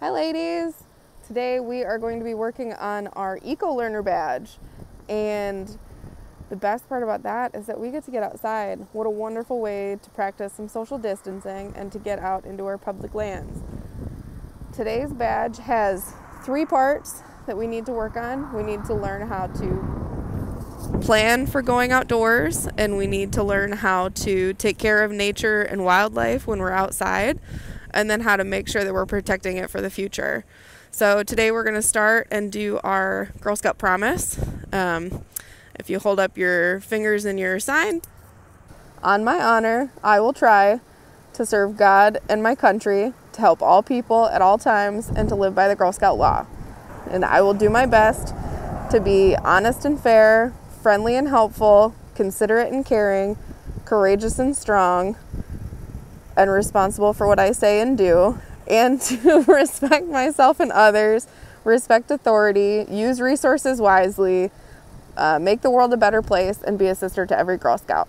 Hi ladies! Today we are going to be working on our Eco Learner badge and the best part about that is that we get to get outside. What a wonderful way to practice some social distancing and to get out into our public lands. Today's badge has three parts that we need to work on. We need to learn how to plan for going outdoors and we need to learn how to take care of nature and wildlife when we're outside and then how to make sure that we're protecting it for the future. So today we're going to start and do our Girl Scout promise. Um, if you hold up your fingers in your sign, on my honor, I will try to serve God and my country, to help all people at all times, and to live by the Girl Scout law. And I will do my best to be honest and fair, friendly and helpful, considerate and caring, courageous and strong, and responsible for what I say and do, and to respect myself and others, respect authority, use resources wisely, uh, make the world a better place, and be a sister to every Girl Scout.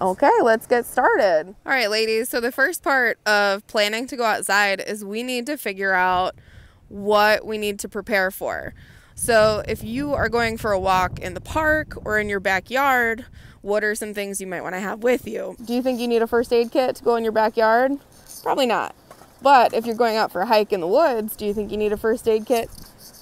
Okay, let's get started. All right, ladies. So, the first part of planning to go outside is we need to figure out what we need to prepare for. So, if you are going for a walk in the park or in your backyard, what are some things you might want to have with you? Do you think you need a first aid kit to go in your backyard? Probably not. But if you're going out for a hike in the woods, do you think you need a first aid kit?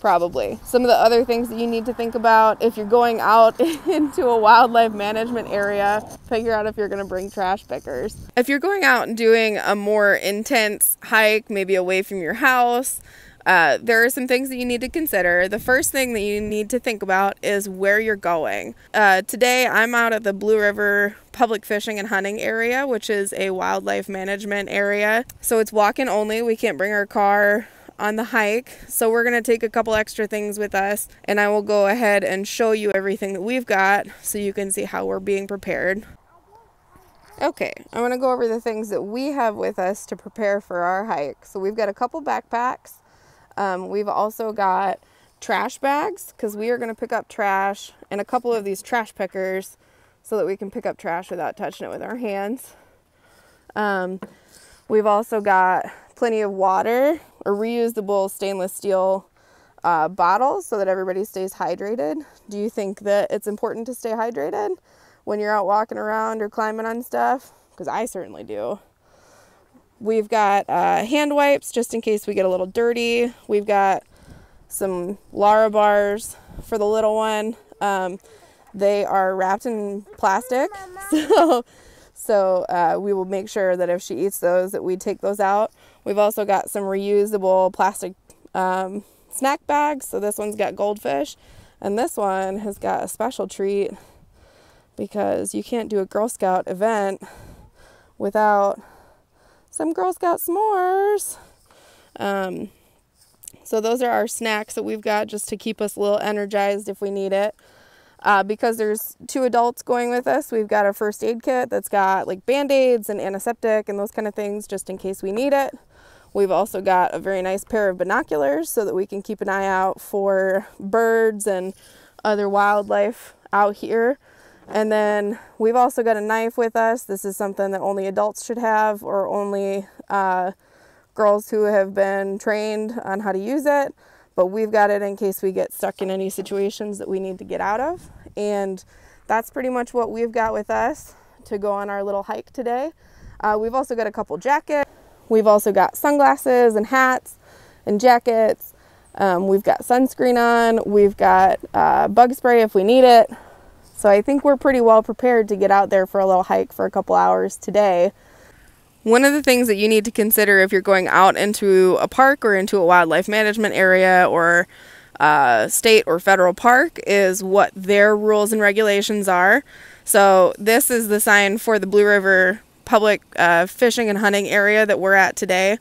Probably. Some of the other things that you need to think about if you're going out into a wildlife management area, figure out if you're going to bring trash pickers. If you're going out and doing a more intense hike, maybe away from your house, uh, there are some things that you need to consider. The first thing that you need to think about is where you're going. Uh, today, I'm out at the Blue River Public Fishing and Hunting Area, which is a wildlife management area. So it's walk in only. We can't bring our car on the hike. So we're going to take a couple extra things with us, and I will go ahead and show you everything that we've got so you can see how we're being prepared. Okay, I want to go over the things that we have with us to prepare for our hike. So we've got a couple backpacks. Um, we've also got trash bags because we are going to pick up trash and a couple of these trash pickers so that we can pick up trash without touching it with our hands. Um, we've also got plenty of water or reusable stainless steel uh, bottles so that everybody stays hydrated. Do you think that it's important to stay hydrated when you're out walking around or climbing on stuff? Because I certainly do. We've got uh, hand wipes just in case we get a little dirty. We've got some Larabars for the little one. Um, they are wrapped in plastic, so so uh, we will make sure that if she eats those, that we take those out. We've also got some reusable plastic um, snack bags. So this one's got goldfish, and this one has got a special treat because you can't do a Girl Scout event without some Girl Scout s'mores. Um, so those are our snacks that we've got just to keep us a little energized if we need it. Uh, because there's two adults going with us, we've got a first aid kit that's got like band aids and antiseptic and those kind of things just in case we need it. We've also got a very nice pair of binoculars so that we can keep an eye out for birds and other wildlife out here. And then we've also got a knife with us. This is something that only adults should have or only uh, girls who have been trained on how to use it. But we've got it in case we get stuck in any situations that we need to get out of. And that's pretty much what we've got with us to go on our little hike today. Uh, we've also got a couple jackets. We've also got sunglasses and hats and jackets. Um, we've got sunscreen on. We've got uh, bug spray if we need it. So I think we're pretty well prepared to get out there for a little hike for a couple hours today. One of the things that you need to consider if you're going out into a park or into a wildlife management area or uh, state or federal park is what their rules and regulations are. So, this is the sign for the Blue River Public uh, Fishing and Hunting area that we're at today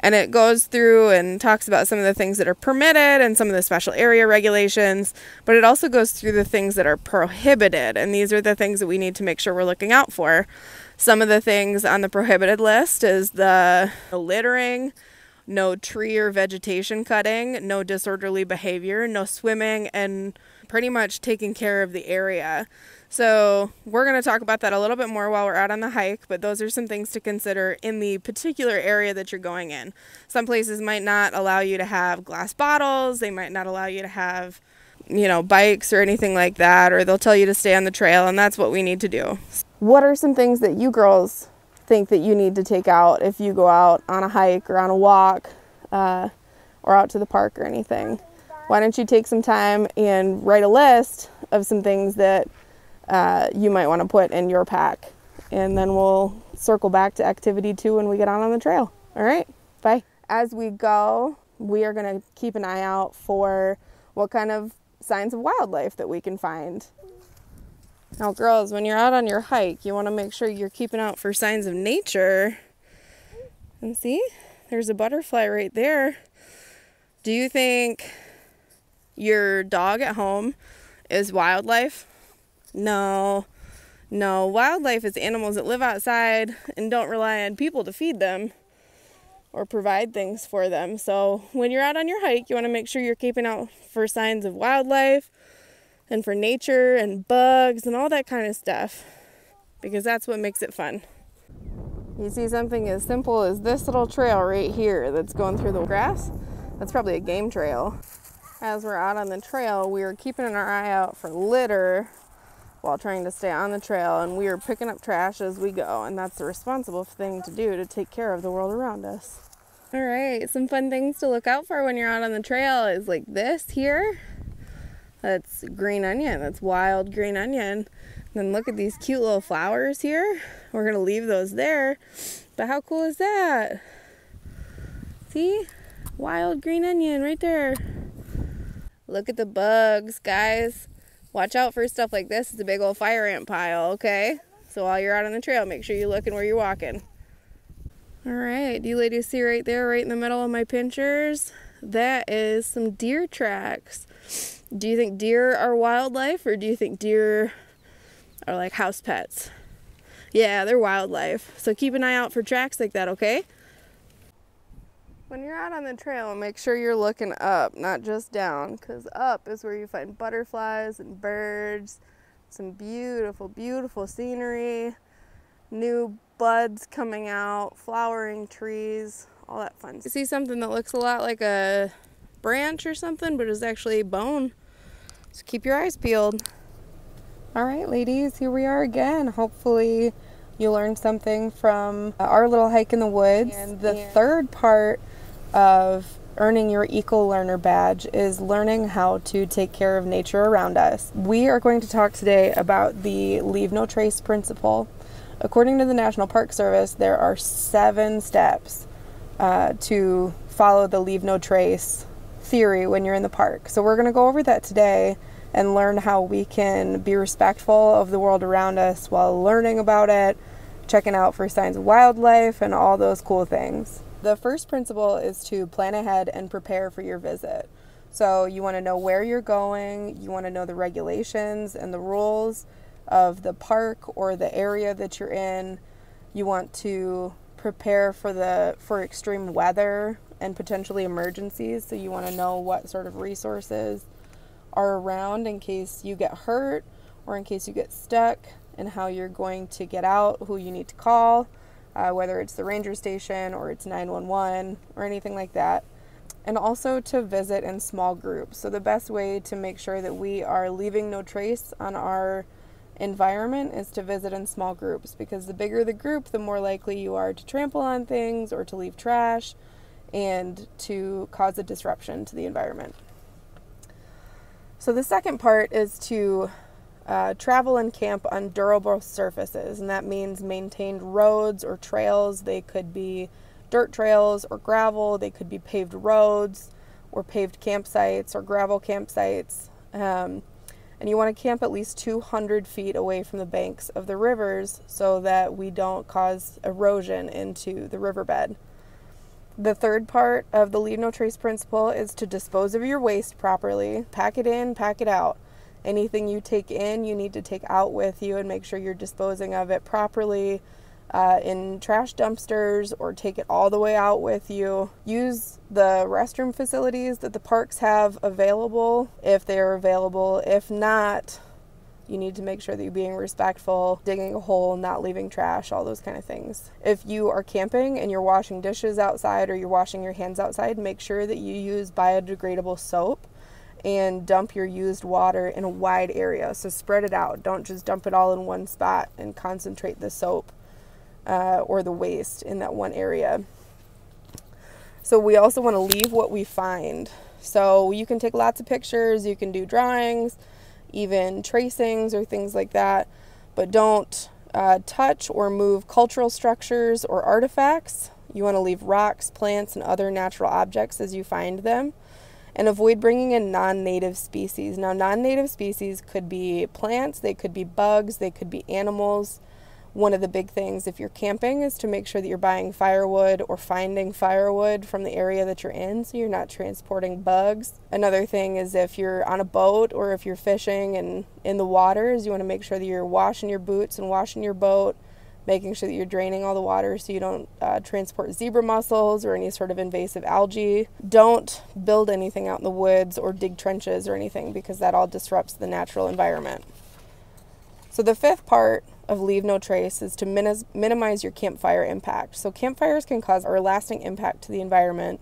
and it goes through and talks about some of the things that are permitted and some of the special area regulations, but it also goes through the things that are prohibited, and these are the things that we need to make sure we're looking out for. Some of the things on the prohibited list is the littering, no tree or vegetation cutting, no disorderly behavior, no swimming, and pretty much taking care of the area. So, we're going to talk about that a little bit more while we're out on the hike, but those are some things to consider in the particular area that you're going in. Some places might not allow you to have glass bottles, they might not allow you to have, you know, bikes or anything like that, or they'll tell you to stay on the trail, and that's what we need to do. What are some things that you girls think that you need to take out if you go out on a hike or on a walk uh, or out to the park or anything? Why don't you take some time and write a list of some things that uh, you might want to put in your pack. And then we'll circle back to activity two when we get on on the trail. All right, bye. As we go, we are going to keep an eye out for what kind of signs of wildlife that we can find. Now, girls, when you're out on your hike, you want to make sure you're keeping out for signs of nature. And see, there's a butterfly right there. Do you think your dog at home is wildlife? No, no. Wildlife is animals that live outside and don't rely on people to feed them or provide things for them. So when you're out on your hike, you want to make sure you're keeping out for signs of wildlife and for nature and bugs and all that kind of stuff because that's what makes it fun. You see something as simple as this little trail right here that's going through the grass? That's probably a game trail. As we're out on the trail, we are keeping our eye out for litter while trying to stay on the trail, and we are picking up trash as we go, and that's the responsible thing to do to take care of the world around us. All right, some fun things to look out for when you're out on the trail is like this here. That's green onion, that's wild green onion. And then look at these cute little flowers here. We're gonna leave those there, but how cool is that? See? Wild green onion right there. Look at the bugs, guys. Watch out for stuff like this. It's a big old fire ant pile, okay? So while you're out on the trail, make sure you're looking where you're walking. All right, do you ladies see right there, right in the middle of my pinchers? That is some deer tracks. Do you think deer are wildlife or do you think deer are like house pets? Yeah, they're wildlife. So keep an eye out for tracks like that, okay? When you're out on the trail, make sure you're looking up, not just down, because up is where you find butterflies and birds, some beautiful, beautiful scenery, new buds coming out, flowering trees, all that fun. Stuff. You see something that looks a lot like a branch or something, but is actually a bone. So keep your eyes peeled. All right, ladies, here we are again. Hopefully, you learned something from our little hike in the woods. And the third part of earning your Eco Learner badge is learning how to take care of nature around us. We are going to talk today about the Leave No Trace principle. According to the National Park Service, there are seven steps uh, to follow the Leave No Trace theory when you're in the park. So, we're going to go over that today and learn how we can be respectful of the world around us while learning about it, checking out for signs of wildlife, and all those cool things. The first principle is to plan ahead and prepare for your visit. So, you want to know where you're going, you want to know the regulations and the rules of the park or the area that you're in. You want to prepare for the for extreme weather and potentially emergencies, so you want to know what sort of resources are around in case you get hurt or in case you get stuck and how you're going to get out, who you need to call uh, whether it's the ranger station or it's 911 or anything like that. And also to visit in small groups. So, the best way to make sure that we are leaving no trace on our environment is to visit in small groups because the bigger the group, the more likely you are to trample on things or to leave trash and to cause a disruption to the environment. So, the second part is to uh, travel and camp on durable surfaces, and that means maintained roads or trails. They could be dirt trails or gravel, they could be paved roads or paved campsites or gravel campsites. Um, and you want to camp at least 200 feet away from the banks of the rivers so that we don't cause erosion into the riverbed. The third part of the leave no trace principle is to dispose of your waste properly. Pack it in, pack it out anything you take in, you need to take out with you and make sure you're disposing of it properly. uh, in trash dumpsters or take it all the way out with you. Use the restroom facilities that the parks have available if they are available. If not, you need to make sure that you're being respectful, digging a hole, not leaving trash, all those kind of things. If you are camping and you're washing dishes outside or you're washing your hands outside, make sure that you use biodegradable soap and dump your used water in a wide area. So spread it out. Don't just dump it all in one spot and concentrate the soap uh, or the waste in that one area. So we also want to leave what we find. So you can take lots of pictures, you can do drawings even tracings or things like that, but don't uh, touch or move cultural structures or artifacts. You want to leave rocks, plants, and other natural objects as you find them. And avoid bringing in non native species. Now, non native species could be plants, they could be bugs, they could be animals one of the big things if you're camping is to make sure that you're buying firewood or finding firewood from the area that you're in so you're not transporting bugs. Another thing is if you're on a boat or if you're fishing and in the waters, you want to make sure that you're washing your boots and washing your boat, making sure that you're draining all the water so you don't uh, transport zebra mussels or any sort of invasive algae. Don't build anything out in the woods or dig trenches or anything because that all disrupts the natural environment. So the fifth part of Leave No Trace is to min- minimize your campfire impact. So, campfires can cause a lasting impact to the environment.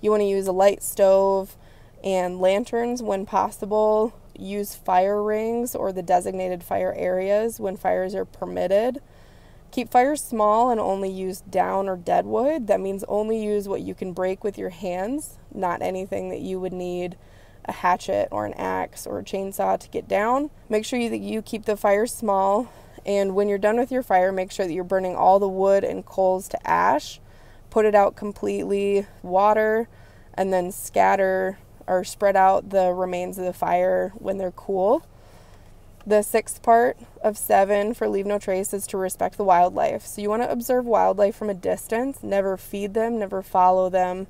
You want to use a light stove and lanterns when possible. Use fire rings or the designated fire areas when fires are permitted. Keep fires small and only use down or dead wood. That means only use what you can break with your hands, not anything that you would need a hatchet or an axe or a chainsaw to get down. Make sure that you keep the fire small and when you're done with your fire, make sure that you're burning all the wood and coals to ash. Put it out completely, water, and then scatter or spread out the remains of the fire when they're cool. The sixth part of seven for Leave No Trace is to respect the wildlife. So you want to observe wildlife from a distance, never feed them, never follow them.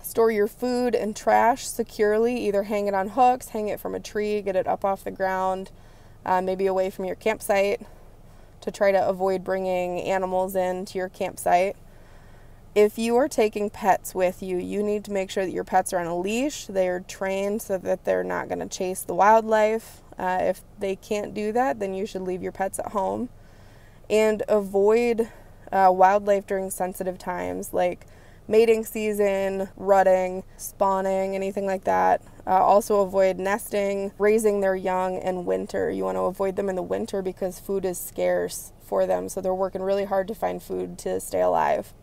Store your food and trash securely, either hang it on hooks, hang it from a tree, get it up off the ground, uh, maybe away from your campsite to try to avoid bringing animals into your campsite. If you are taking pets with you, you need to make sure that your pets are on a leash. They are trained so that they're not going to chase the wildlife. Uh, if they can't do that, then you should leave your pets at home. And avoid uh, wildlife during sensitive times like mating season, rutting, spawning, anything like that. Uh, also, avoid nesting, raising their young in winter. You want to avoid them in the winter because food is scarce for them, so they're working really hard to find food to stay alive.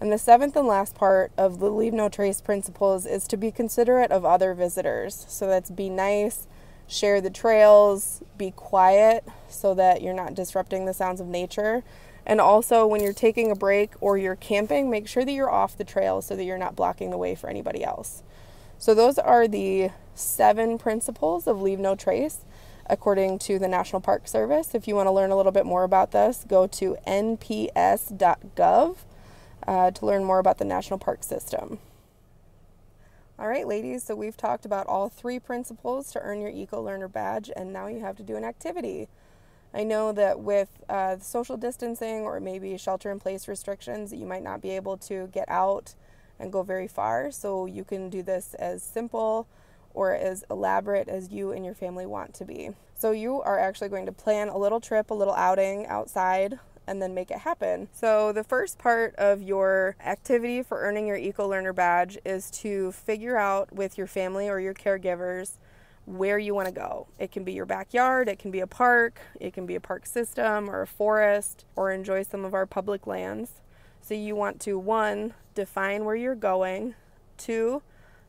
And the seventh and last part of the Leave No Trace principles is to be considerate of other visitors. So that's be nice, share the trails, be quiet so that you're not disrupting the sounds of nature. And also, when you're taking a break or you're camping, make sure that you're off the trail so that you're not blocking the way for anybody else. So, those are the seven principles of Leave No Trace according to the National Park Service. If you want to learn a little bit more about this, go to nps.gov uh, to learn more about the National Park System. All right, ladies, so we've talked about all three principles to earn your Eco Learner badge, and now you have to do an activity. I know that with uh, social distancing or maybe shelter in place restrictions, you might not be able to get out and go very far. So you can do this as simple or as elaborate as you and your family want to be. So you are actually going to plan a little trip, a little outing outside and then make it happen. So, the first part of your activity for earning your Eco Learner badge is to figure out with your family or your caregivers where you want to go. It can be your backyard, it can be a park, it can be a park system or a forest, or enjoy some of our public lands. So you want to one, define where you're going, two,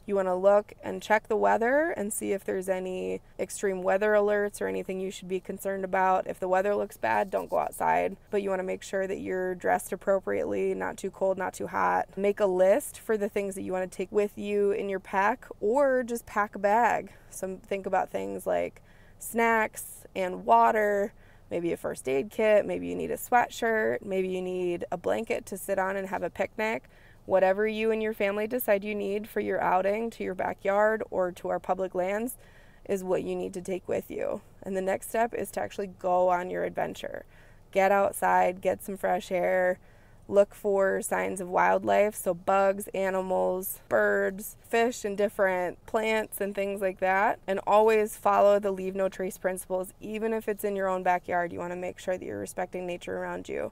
you want to look and check the weather and see if there's any extreme weather alerts or anything you should be concerned about. If the weather looks bad, don't go outside, but you want to make sure that you're dressed appropriately, not too cold, not too hot. Make a list for the things that you want to take with you in your pack or just pack a bag. So think about things like snacks and water maybe a first aid kit, maybe you need a sweatshirt, maybe you need a blanket to sit on and have a picnic. Whatever you and your family decide you need for your outing to your backyard or to our public lands is what you need to take with you. And the next step is to actually go on your adventure. get outside, get some fresh air, look for signs of wildlife, so bugs, animals, birds, fish, and different plants and things like that. And always follow the leave no trace principles, even if it's in your own backyard. You want to make sure that you're respecting nature around you.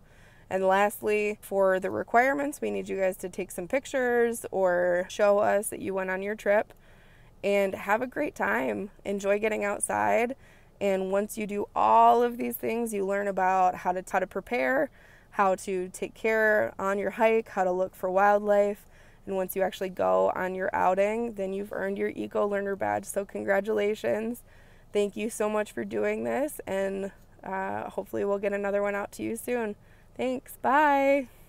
And lastly, for the requirements, we need you guys to take some pictures or show us that you went on your trip and have a great time. Enjoy getting outside. And once you do all of these things, you learn about how to how to prepare, how to take care on your hike, how to look for wildlife. And once you actually go on your outing, then you've earned your Eco Learner badge. So, congratulations. Thank you so much for doing this. And uh, hopefully, we'll get another one out to you soon. Thanks. Bye.